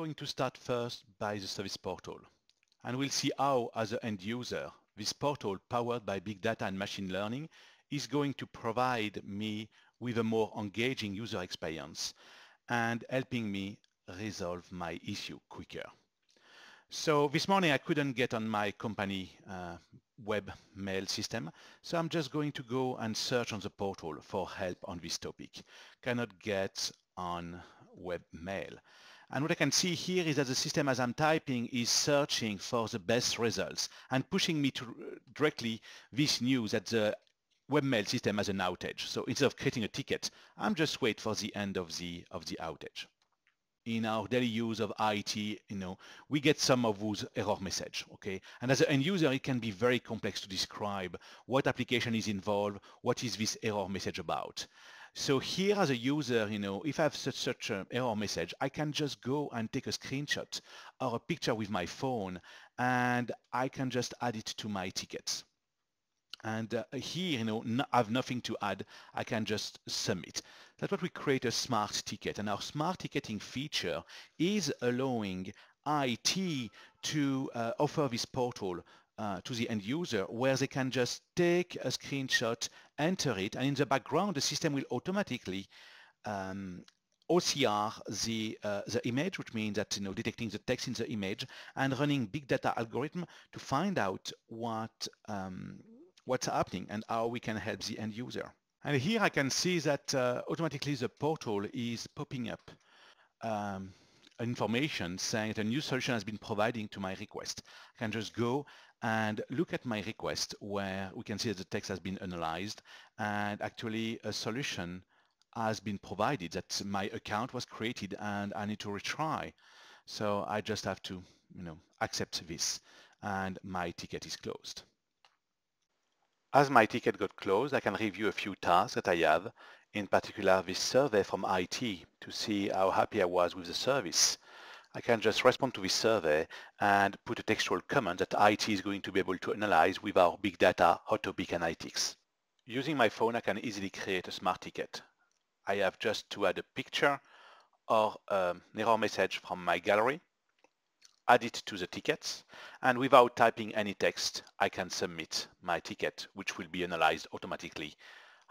going to start first by the service portal. And we'll see how, as an end user, this portal powered by big data and machine learning is going to provide me with a more engaging user experience and helping me resolve my issue quicker. So this morning I couldn't get on my company uh, web mail system, so I'm just going to go and search on the portal for help on this topic. Cannot get on web mail. And what I can see here is that the system as I'm typing is searching for the best results and pushing me to uh, directly this news that the webmail system has an outage. So instead of creating a ticket, I'm just wait for the end of the of the outage. In our daily use of IT, you know, we get some of those error message, okay? And as an end user, it can be very complex to describe what application is involved, what is this error message about. So here as a user, you know, if I have such, such an error message, I can just go and take a screenshot or a picture with my phone and I can just add it to my tickets. And uh, here, you know, no, I have nothing to add. I can just submit. That's what we create a smart ticket. And our smart ticketing feature is allowing IT to uh, offer this portal uh, to the end user where they can just take a screenshot, enter it, and in the background, the system will automatically um, OCR the, uh, the image, which means that, you know, detecting the text in the image and running big data algorithm to find out what um, what's happening and how we can help the end user. And here I can see that uh, automatically the portal is popping up um, information saying that a new solution has been providing to my request. I can just go and look at my request where we can see that the text has been analyzed and actually a solution has been provided that my account was created and I need to retry. So I just have to, you know, accept this and my ticket is closed. As my ticket got closed, I can review a few tasks that I have, in particular this survey from IT to see how happy I was with the service. I can just respond to this survey and put a textual comment that IT is going to be able to analyze with our big data, hot topic analytics. Using my phone, I can easily create a smart ticket. I have just to add a picture or um, an error message from my gallery add it to the tickets, and without typing any text, I can submit my ticket, which will be analyzed automatically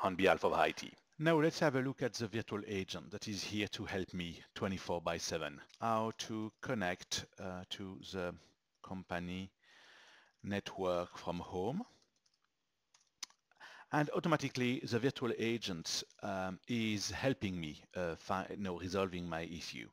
on behalf of IT. Now let's have a look at the virtual agent that is here to help me 24 by 7. How to connect uh, to the company network from home. And automatically the virtual agent um, is helping me uh, you know, resolving my issue.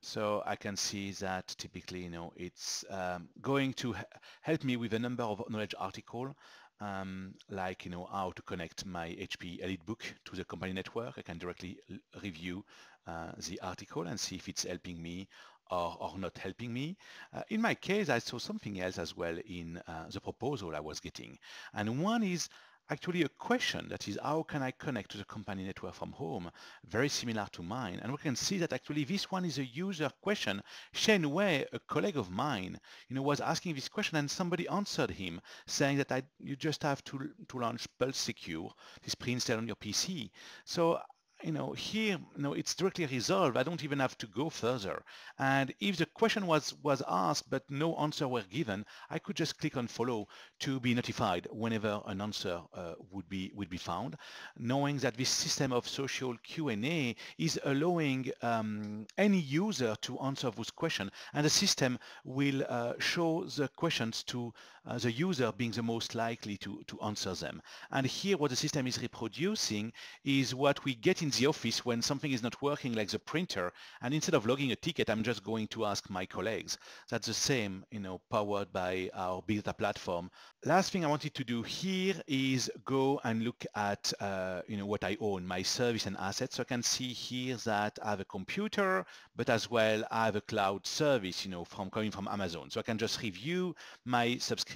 So I can see that typically, you know, it's um, going to help me with a number of knowledge article, um, like, you know, how to connect my HP EliteBook to the company network. I can directly review uh, the article and see if it's helping me or, or not helping me. Uh, in my case, I saw something else as well in uh, the proposal I was getting. And one is actually a question that is how can I connect to the company network from home? Very similar to mine. And we can see that actually this one is a user question. Shane Wei, a colleague of mine, you know, was asking this question and somebody answered him saying that I, you just have to, to launch Pulse Secure, this pre-installed on your PC. So you know, here, you know, it's directly resolved. I don't even have to go further. And if the question was, was asked, but no answer were given, I could just click on follow to be notified whenever an answer uh, would be would be found, knowing that this system of social Q&A is allowing um, any user to answer those questions, and the system will uh, show the questions to uh, the user being the most likely to, to answer them. And here what the system is reproducing is what we get in the office when something is not working like the printer and instead of logging a ticket I'm just going to ask my colleagues. That's the same, you know, powered by our big data platform. Last thing I wanted to do here is go and look at, uh, you know, what I own, my service and assets. So I can see here that I have a computer, but as well I have a cloud service, you know, from coming from Amazon. So I can just review my subscription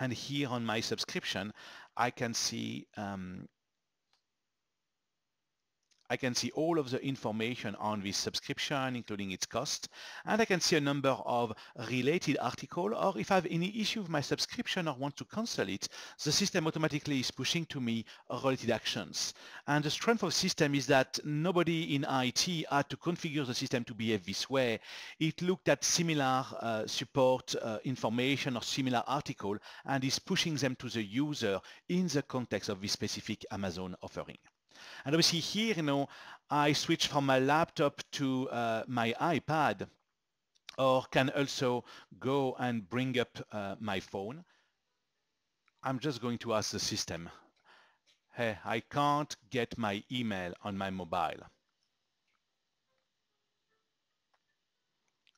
and here on my subscription, I can see um, I can see all of the information on this subscription, including its cost, and I can see a number of related articles, or if I have any issue with my subscription or want to cancel it, the system automatically is pushing to me related actions. And the strength of the system is that nobody in IT had to configure the system to behave this way. It looked at similar uh, support uh, information or similar article and is pushing them to the user in the context of this specific Amazon offering. And obviously here, you know, I switch from my laptop to uh, my iPad or can also go and bring up uh, my phone. I'm just going to ask the system, hey, I can't get my email on my mobile.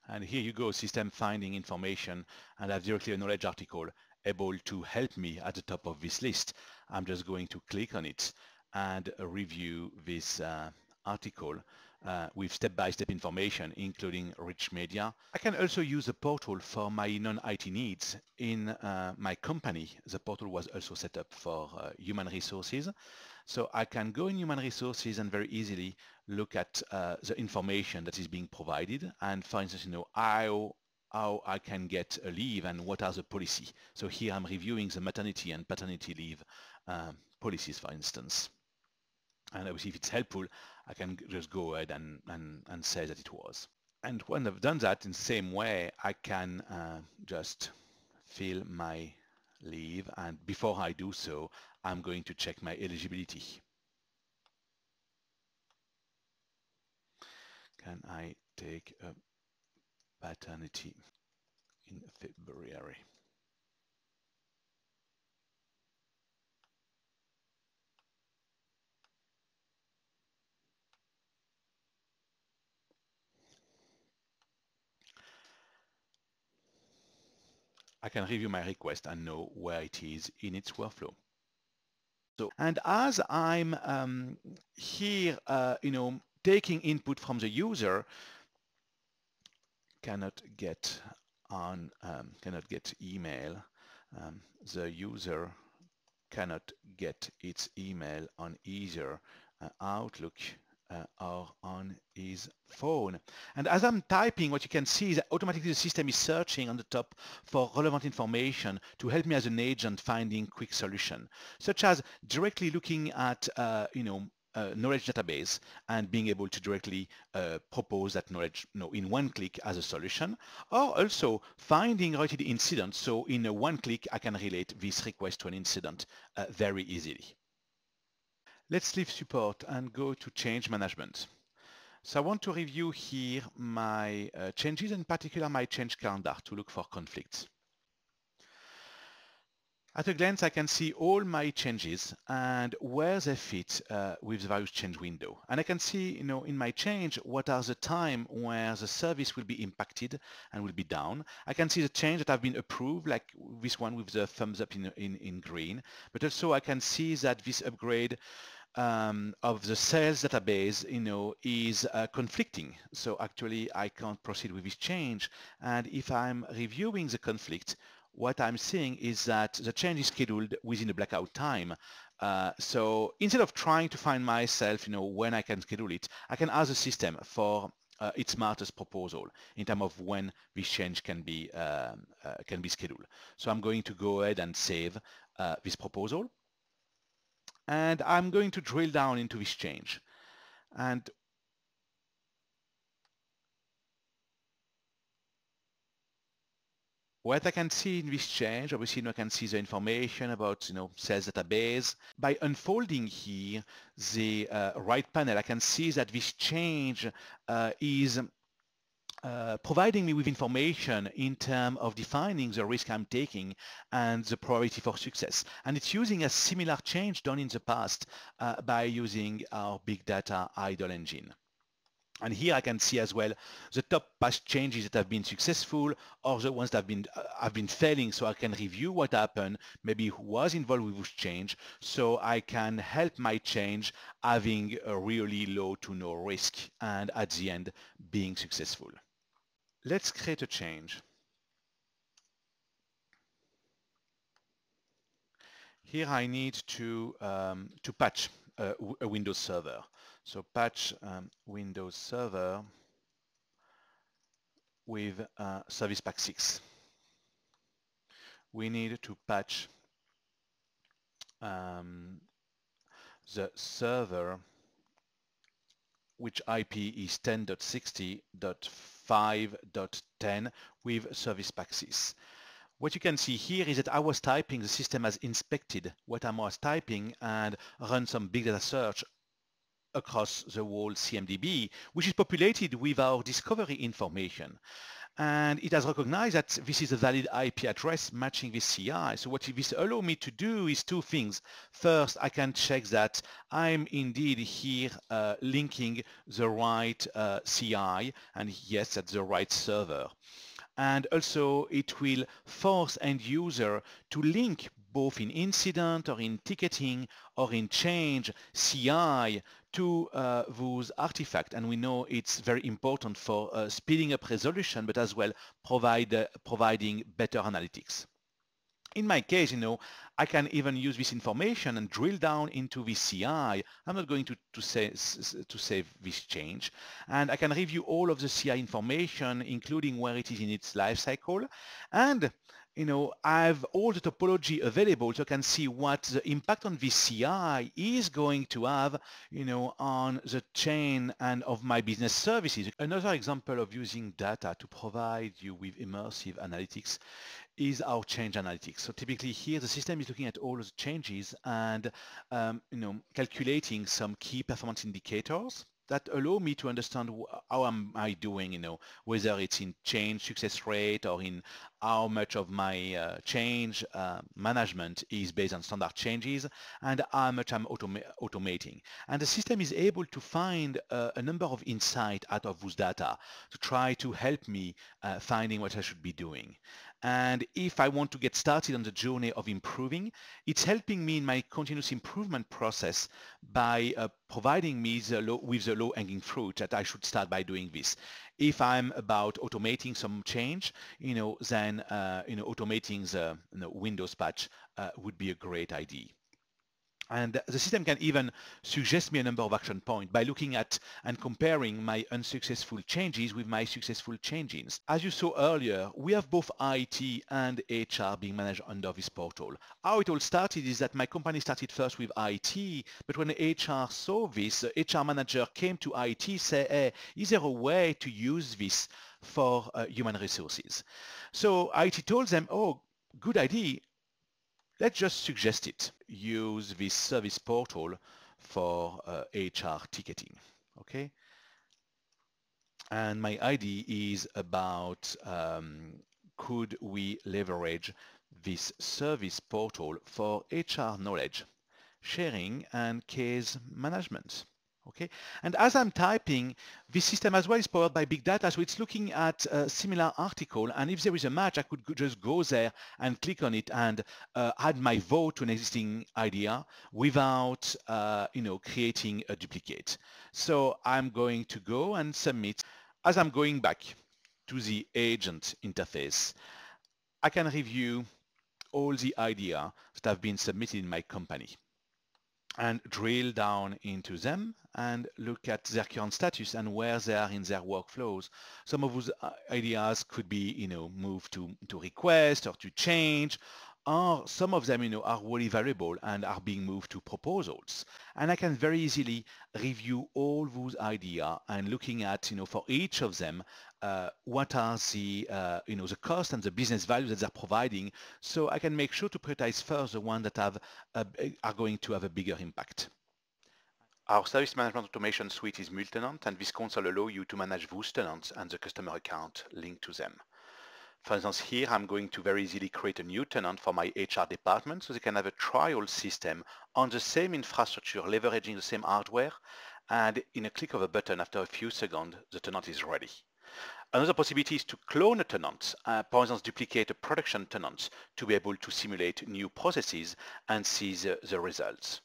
And here you go, system finding information, and I have directly a knowledge article able to help me at the top of this list. I'm just going to click on it and review this uh, article uh, with step-by-step -step information, including rich media. I can also use the portal for my non-IT needs. In uh, my company, the portal was also set up for uh, human resources. So I can go in human resources and very easily look at uh, the information that is being provided and for instance, you know, how how I can get a leave and what are the policy. So here I'm reviewing the maternity and paternity leave um, policies, for instance. And obviously if it's helpful, I can just go ahead and, and, and say that it was. And when I've done that in the same way, I can uh, just fill my leave. And before I do so, I'm going to check my eligibility. Can I take a paternity in February? I can review my request and know where it is in its workflow. So, and as I'm um, here, uh, you know, taking input from the user, cannot get on, um, cannot get email. Um, the user cannot get its email on either uh, Outlook uh, or on his phone. And as I'm typing, what you can see is automatically the system is searching on the top for relevant information to help me as an agent finding quick solution, such as directly looking at, uh, you know, knowledge database and being able to directly uh, propose that knowledge you know, in one click as a solution, or also finding related incidents. So in one click, I can relate this request to an incident uh, very easily. Let's leave support and go to change management. So I want to review here my uh, changes, in particular my change calendar to look for conflicts. At a glance, I can see all my changes and where they fit uh, with the various change window. And I can see, you know, in my change, what are the time where the service will be impacted and will be down. I can see the change that have been approved, like this one with the thumbs up in, in, in green. But also I can see that this upgrade um, of the sales database, you know, is uh, conflicting. So actually, I can't proceed with this change. And if I'm reviewing the conflict, what I'm seeing is that the change is scheduled within a blackout time. Uh, so instead of trying to find myself, you know, when I can schedule it, I can ask the system for uh, its smartest proposal in terms of when this change can be um, uh, can be scheduled. So I'm going to go ahead and save uh, this proposal and I'm going to drill down into this change. And what I can see in this change, obviously I can see the information about you know sales database. By unfolding here the uh, right panel, I can see that this change uh, is uh, providing me with information in terms of defining the risk I'm taking and the probability for success. And it's using a similar change done in the past uh, by using our big data IDOL engine. And here I can see as well the top past changes that have been successful or the ones that have been, uh, have been failing so I can review what happened, maybe who was involved with this change so I can help my change having a really low to no risk and at the end being successful. Let's create a change. Here I need to, um, to patch a, Windows Server. So patch um, Windows Server with uh, Service Pack 6. We need to patch um, the server which IP is 10.60.5.10 with Service Pack 6. What you can see here is that I was typing, the system has inspected what I was typing and run some big data search across the whole CMDB, which is populated with our discovery information. And it has recognized that this is a valid IP address matching this CI. So what this allows me to do is two things. First, I can check that I'm indeed here uh, linking the right uh, CI, and yes, that's the right server and also it will force end user to link both in incident or in ticketing or in change CI to uh, those artifacts. And we know it's very important for uh, speeding up resolution, but as well provide, uh, providing better analytics. In my case, you know, I can even use this information and drill down into the CI. I'm not going to, to, say, to save this change. And I can review all of the CI information, including where it is in its life cycle. And you know, I have all the topology available so I can see what the impact on VCI is going to have, you know, on the chain and of my business services. Another example of using data to provide you with immersive analytics is our change analytics. So typically here the system is looking at all the changes and um, you know calculating some key performance indicators that allow me to understand how am I doing, you know, whether it's in change success rate or in how much of my uh, change uh, management is based on standard changes and how much I'm automa automating. And the system is able to find uh, a number of insights out of those data to try to help me uh, finding what I should be doing. And if I want to get started on the journey of improving, it's helping me in my continuous improvement process by uh, providing me the low, with the low-hanging fruit that I should start by doing this. If I'm about automating some change, you know, then uh, you know, automating the you know, Windows patch uh, would be a great idea. And the system can even suggest me a number of action points by looking at and comparing my unsuccessful changes with my successful changes. As you saw earlier, we have both IT and HR being managed under this portal. How it all started is that my company started first with IT, but when HR saw this, the HR manager came to IT, say, hey, is there a way to use this for uh, human resources? So IT told them, oh, good idea. Let's just suggest it. Use this service portal for uh, HR ticketing, okay? And my idea is about um, could we leverage this service portal for HR knowledge sharing and case management okay? And as I'm typing, this system as well is powered by big data, so it's looking at a similar article, and if there is a match, I could just go there and click on it and uh, add my vote to an existing idea without, uh, you know, creating a duplicate. So I'm going to go and submit. As I'm going back to the agent interface, I can review all the ideas that have been submitted in my company and drill down into them and look at their current status and where they are in their workflows. Some of those uh, ideas could be, you know, moved to, to request or to change, or some of them, you know, are really variable and are being moved to proposals. And I can very easily review all those ideas and looking at, you know, for each of them, uh, what are the, uh, you know, the cost and the business value that they're providing. So I can make sure to prioritize first the ones that have, are going to have a bigger impact. Our service management automation suite is multi-tenant and this console allows you to manage those tenants and the customer account linked to them. For instance, here I'm going to very easily create a new tenant for my HR department so they can have a trial system on the same infrastructure, leveraging the same hardware, and in a click of a button after a few seconds, the tenant is ready. Another possibility is to clone a tenant, uh, for instance, duplicate a production tenant to be able to simulate new processes and see the, the results.